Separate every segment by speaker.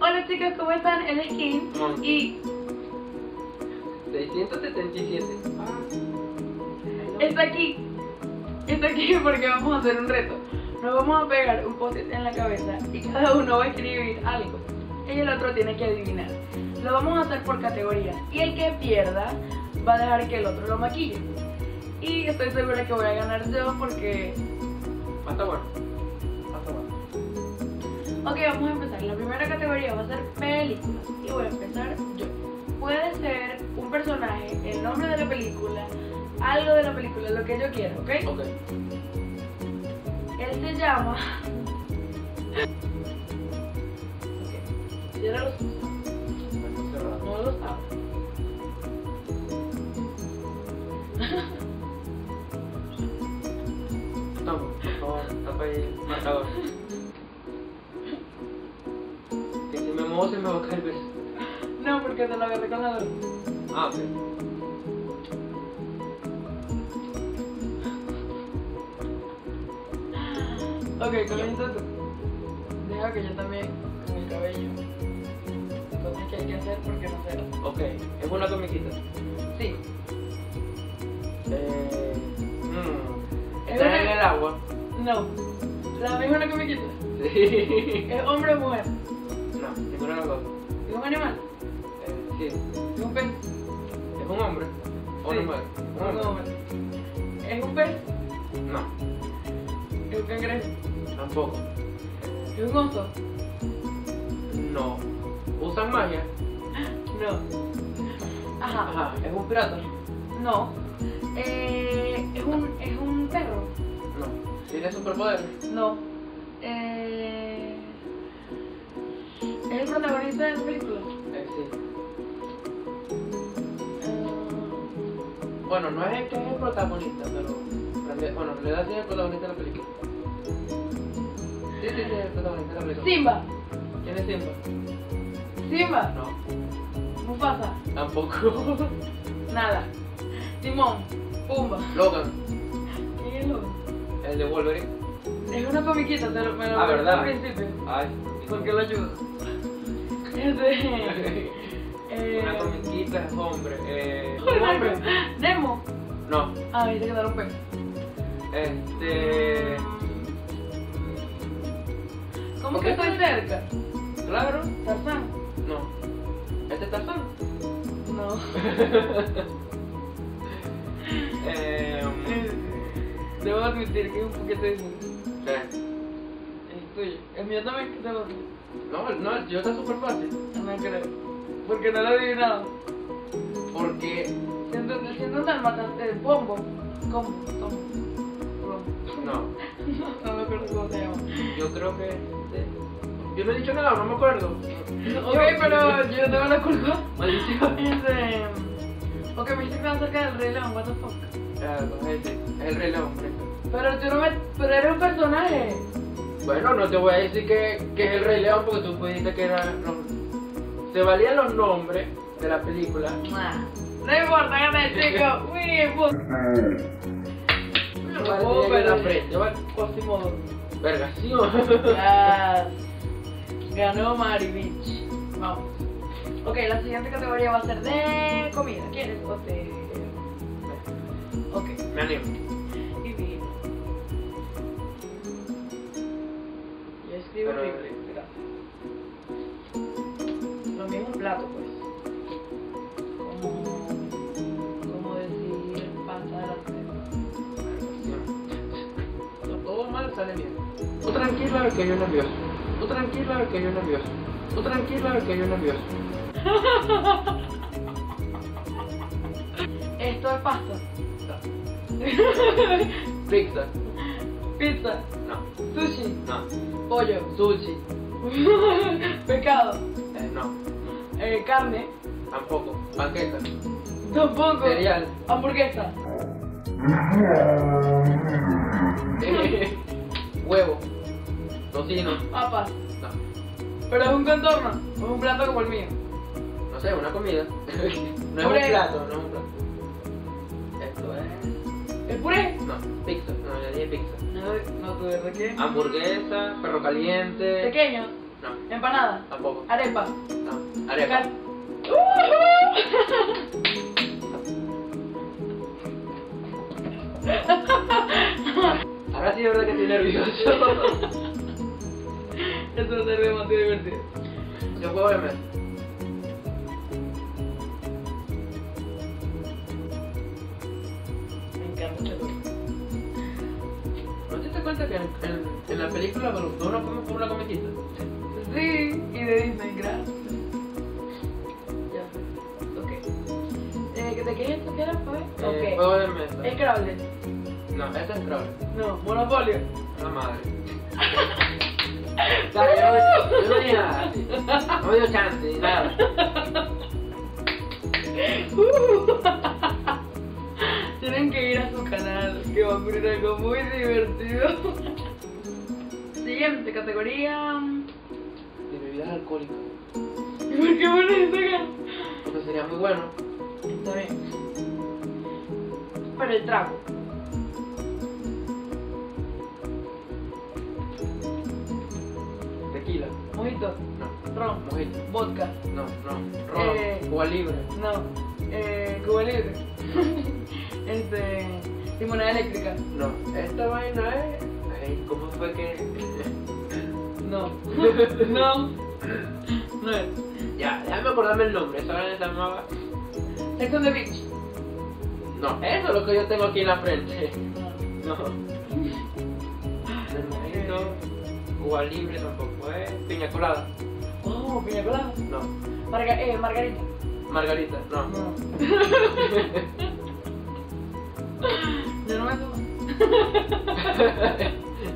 Speaker 1: Hola chicos, ¿cómo están? Kim
Speaker 2: Mm.
Speaker 1: y
Speaker 2: 677.
Speaker 1: está aquí. Está aquí porque vamos a hacer un reto. Nos vamos a pegar un post en la cabeza y cada uno va a escribir algo. Y el otro tiene que adivinar. Lo vamos a hacer por categorías. Y el que pierda va a dejar que el otro lo maquille. Y estoy segura que voy a ganar yo porque
Speaker 2: Hasta bueno. Hasta bueno.
Speaker 1: Ok, vamos a empezar. La primera categoría va a ser películas. Y voy a empezar yo. Puede ser un personaje, el nombre de la película, algo de la película, lo que yo quiera, ¿ok?
Speaker 2: Ok.
Speaker 1: Él se llama. Ok. Cierra los ojos.
Speaker 2: Está cerrado.
Speaker 1: No los abro.
Speaker 2: El marcador. Que si me muevo se me va a caer el beso.
Speaker 1: No, porque te lo agarré con la.
Speaker 2: Ah, ok.
Speaker 1: Ok, comienza tú. Deja que yo también con el cabello. Cosas que hay que hacer porque no sé.
Speaker 2: Ok, es una comiquita.
Speaker 1: Sí.
Speaker 2: Eh. Mmm.
Speaker 1: Es
Speaker 2: Está en el agua.
Speaker 1: No. La misma una comiquita.
Speaker 2: Sí.
Speaker 1: ¿Es hombre o mujer?
Speaker 2: No, ninguna de las dos.
Speaker 1: ¿Es un animal?
Speaker 2: Eh, sí.
Speaker 1: ¿Es un pez?
Speaker 2: ¿Es un hombre? ¿O
Speaker 1: Sí.
Speaker 2: una mujer?
Speaker 1: Un hombre. ¿Es un pez?
Speaker 2: No,
Speaker 1: ¿Es un cangrejo?
Speaker 2: tampoco.
Speaker 1: ¿Es un oso?
Speaker 2: No. ¿Usan magia?
Speaker 1: No. Ajá.
Speaker 2: Ajá, es un pirata.
Speaker 1: No. Eh, ¿es, un, ¿Es un perro?
Speaker 2: ¿Tiene superpoderes?
Speaker 1: No. Eh, ¿Es el protagonista de la película?
Speaker 2: Eh, sí.
Speaker 1: Eh,
Speaker 2: Bueno, no es el que es el protagonista, pero. Bueno, en realidad sí es el protagonista de la película. Sí, sí, sí, es el protagonista de la película.
Speaker 1: Simba.
Speaker 2: ¿Quién es Simba?
Speaker 1: Simba.
Speaker 2: No,
Speaker 1: Mufasa.
Speaker 2: tampoco.
Speaker 1: Nada. Timón. Pumba.
Speaker 2: Logan,
Speaker 1: ¿Quién es Logan?
Speaker 2: El de Wolverine.
Speaker 1: Es una comiquita, te lo, me lo
Speaker 2: Ah, ¿verdad?
Speaker 1: al principio.
Speaker 2: Ay,
Speaker 1: Porque lo ayudo. Este. eh,
Speaker 2: Una comiquita es hombre. Eh, hombre.
Speaker 1: Nemo.
Speaker 2: No,
Speaker 1: Ah, viste que dar un pez.
Speaker 2: este.
Speaker 1: ¿Cómo
Speaker 2: ¿Por
Speaker 1: que estoy cerca?
Speaker 2: Claro,
Speaker 1: Tarzán.
Speaker 2: no. ¿Este es Tarzán?
Speaker 1: No.
Speaker 2: Eh,
Speaker 1: Debo admitir que es un poquito difícil.
Speaker 2: ¿qué?
Speaker 1: El tuyo. El mío también te lo
Speaker 2: No, no, el tío está súper fácil.
Speaker 1: No creo. Porque no lo he adivinado.
Speaker 2: Porque.
Speaker 1: Siento, siento un. Eh, bombo. ¿Cómo?
Speaker 2: No,
Speaker 1: No me acuerdo cómo se llama.
Speaker 2: yo creo que. Yo no he dicho nada, no me acuerdo.
Speaker 1: Ok, pero yo tengo la culpa.
Speaker 2: Maldición.
Speaker 1: Este. Ok, me dijiste que estaba cerca del Rey León, what the fuck.
Speaker 2: Ah, es el rey león.
Speaker 1: Pero tú no me. Pero eres un personaje.
Speaker 2: Bueno, no te voy a decir que, que es el rey león porque tú dijiste que era. no. Se valían los nombres de la película.
Speaker 1: Nah. No importa, gané, chico. Uy.
Speaker 2: Yo
Speaker 1: No,
Speaker 2: valía
Speaker 1: pero-
Speaker 2: la frente. Yo valía-
Speaker 1: Quasimodo.
Speaker 2: Verga, sí o
Speaker 1: Yes. Ganó Mari Beach. Vamos. Ok, la siguiente categoría va a ser de comida. ¿Quieres? O te. Ok.
Speaker 2: Me animo.
Speaker 1: Y vino. Yo escribo
Speaker 2: Pero-
Speaker 1: horrible. mira. Lo mismo un plato, pues. Como. Como decir pasta de la
Speaker 2: Todo mal sale bien. Tú tranquila que yo nervioso. Tú tranquila que yo nervioso. Tú tranquila que yo nervioso.
Speaker 1: Esto es pasta.
Speaker 2: Pizza.
Speaker 1: Pizza.
Speaker 2: No.
Speaker 1: Sushi.
Speaker 2: No.
Speaker 1: Pollo.
Speaker 2: Sushi.
Speaker 1: Pescado.
Speaker 2: Eh, no.
Speaker 1: Eh, carne.
Speaker 2: Tampoco. Panqueca.
Speaker 1: Tampoco.
Speaker 2: Cereal.
Speaker 1: Hamburguesa.
Speaker 2: Eh, Huevo. Tocino.
Speaker 1: Papas.
Speaker 2: No.
Speaker 1: Pero es un contorno. Es un plato como el mío.
Speaker 2: No sé, una comida. no es un plato, no es un plato.
Speaker 1: Puré?
Speaker 2: No, pizza. No, ya dije pizza.
Speaker 1: No, no, ¿tú de qué?
Speaker 2: Hamburguesa, perro caliente.
Speaker 1: Pequeño,
Speaker 2: No,
Speaker 1: empanada,
Speaker 2: tampoco.
Speaker 1: arepa.
Speaker 2: No, arepa. Ahora sí es verdad que estoy nervioso.
Speaker 1: Esto a ser demasiado divertido.
Speaker 2: Yo puedo verme. ¿No te das cuenta que en, en, en la película nos fuimos por una comiquita?
Speaker 1: Sí, y de Disney, gracias. Ya, ok. Eh, ¿De qué es esto? ¿Qué era? Pues?
Speaker 2: Eh,
Speaker 1: Ok.
Speaker 2: juego de mesa.
Speaker 1: Scrabble.
Speaker 2: No, este es Scrabble.
Speaker 1: No, Monopolio.
Speaker 2: La madre. O sea, yo no, yo no dije nada. así. No me dio chance ni nada.
Speaker 1: Tienen que ir a su canal, que va a ocurrir algo muy divertido. Siguiente categoría.
Speaker 2: De bebidas alcohólicas.
Speaker 1: ¿Y por qué pones esta acá?
Speaker 2: Porque sería muy bueno.
Speaker 1: Está bien. Pero el trago.
Speaker 2: Tequila.
Speaker 1: Mojito,
Speaker 2: No.
Speaker 1: ron,
Speaker 2: Mojito.
Speaker 1: vodka,
Speaker 2: No, no. Ron.
Speaker 1: Eh.
Speaker 2: Cuba libre.
Speaker 1: no, eh, Cuba Libre. este. Limonada eléctrica.
Speaker 2: No. Esta vaina es. Ay, ¿cómo fue que.?
Speaker 1: No. no. No es.
Speaker 2: ya, déjame acordarme el nombre. Esa vaina se llamaba.
Speaker 1: Sex on the beach.
Speaker 2: No, eso es lo que yo tengo aquí en la frente.
Speaker 1: No.
Speaker 2: Cuba libre tampoco es. Piña colada.
Speaker 1: Oh, piña colada.
Speaker 2: No.
Speaker 1: Marga eh, margarita.
Speaker 2: Margarita. No.
Speaker 1: No. Yo no me tomo.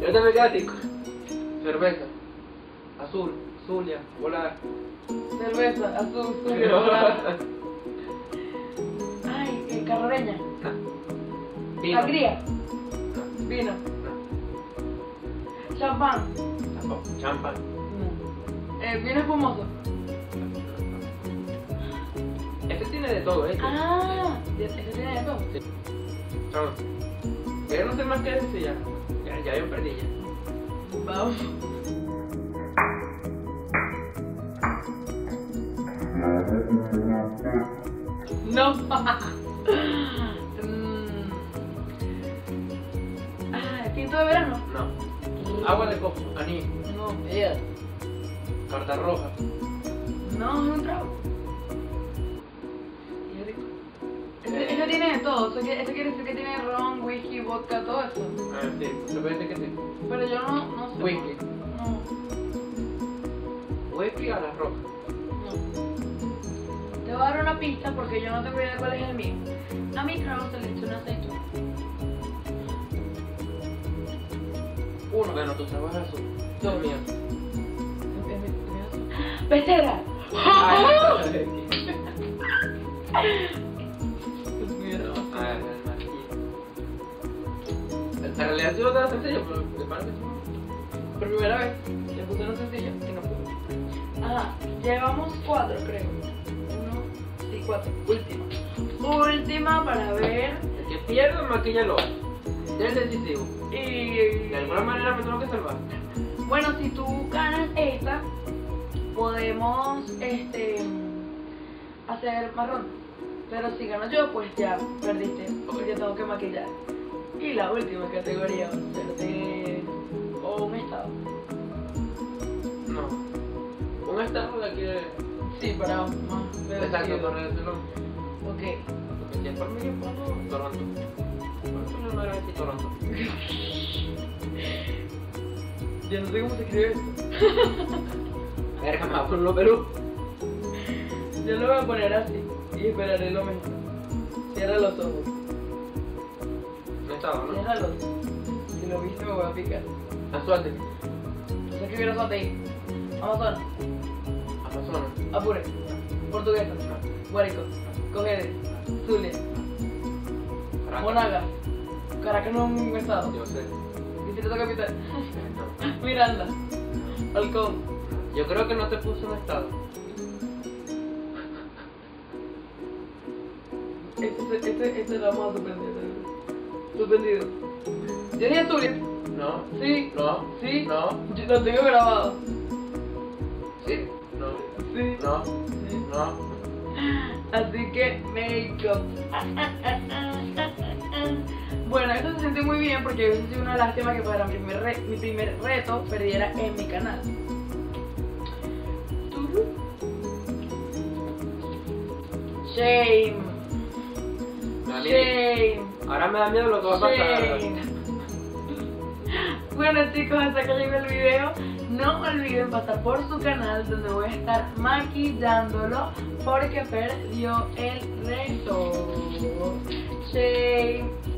Speaker 2: Yo también así. Cerveza. Azul. Zulia. Volar.
Speaker 1: Cerveza, azul, azul, volar. Ay, eh, carroreña.
Speaker 2: Vino.
Speaker 1: Sangría.
Speaker 2: No.
Speaker 1: Vino.
Speaker 2: No.
Speaker 1: Champán.
Speaker 2: Tampoco. Champán.
Speaker 1: No. Eh, vino espumoso.
Speaker 2: Este tiene de todo, ¿eh?
Speaker 1: Ah, ese tiene de todo.
Speaker 2: No. Pero no sé más que decir ya. Ya, ya yo perdí ya.
Speaker 1: Vamos. No. Mm. Ah, tinto de verano.
Speaker 2: No. Agua de coco. Anís.
Speaker 1: No, ella.
Speaker 2: Carta roja.
Speaker 1: No, es un trago. Este tiene de todo. Eso quiere, eso quiere decir que tiene ron, whisky, vodka, todo eso.
Speaker 2: Ah, sí. Decir que sí.
Speaker 1: Pero yo no, no sé.
Speaker 2: Whisky.
Speaker 1: No,
Speaker 2: Whisky a la roja.
Speaker 1: no. Te voy a dar una pista porque yo no tengo idea cuál es el mío. A mi trago se le una aceituna.
Speaker 2: Uno. Bueno, tu trabajo es azul. Dos mío.
Speaker 1: ¡Pecera!
Speaker 2: Ay, En realidad lo estaba sencillo, pero de parte
Speaker 1: Por primera vez, le puse uno sencillo y no pude. Ajá, llevamos cuatro, creo. Uno, sí, cuatro. Última. Última para ver.
Speaker 2: El que pierde maquilla lo hace. Es decisivo.
Speaker 1: Y.
Speaker 2: De alguna manera me tengo que salvar.
Speaker 1: Bueno, si tú ganas esta, podemos este hacer marrón. Pero si gano yo, pues ya perdiste. Porque yo tengo que maquillar. Y la última categoría va a ser de. o un estado.
Speaker 2: No. Un estado de aquí de.
Speaker 1: Sí, para más.
Speaker 2: Exacto,
Speaker 1: divertido.
Speaker 2: por decirlo.
Speaker 1: Ok.
Speaker 2: Porque por mí, yo pongo Toronto. Por eso no era decir Toronto.
Speaker 1: Yo no sé cómo se escribe.
Speaker 2: Verga, me va a ponerlo Perú.
Speaker 1: Yo lo voy a poner así y esperaré lo mejor. Cierra los ojos.
Speaker 2: Un estado, ¿no?
Speaker 1: Ciérralos. Si lo viste me voy a picar.
Speaker 2: Azuate.
Speaker 1: No sé escribir eso ahí. Amazonas.
Speaker 2: Amazonas.
Speaker 1: Apure. Portuguesa.
Speaker 2: No.
Speaker 1: Guárico. Cogede. Zulia. Monaga. Caracas no es un estado.
Speaker 2: Yo sé.
Speaker 1: Distrito capital. Miranda. Halcón.
Speaker 2: Yo creo que no te puse un estado.
Speaker 1: Este, este, este lo vamos a suspender. Suspendido. Dije Zulia.
Speaker 2: No,
Speaker 1: Sí.
Speaker 2: no,
Speaker 1: Sí.
Speaker 2: no,
Speaker 1: Yo lo tengo grabado.
Speaker 2: sí, no,
Speaker 1: Sí.
Speaker 2: no,
Speaker 1: Sí.
Speaker 2: no.
Speaker 1: Así que make-up. Bueno, esto se siente muy bien porque hubiese sido una lástima que para mi primer, re- mi primer reto perdiera en mi canal. Shame. Shame.
Speaker 2: Ahora me da miedo lo que va a pasar.
Speaker 1: Bueno chicos, hasta que llegó el video. No olviden pasar por su canal donde voy a estar maquillándolo porque perdió el reto. Shame.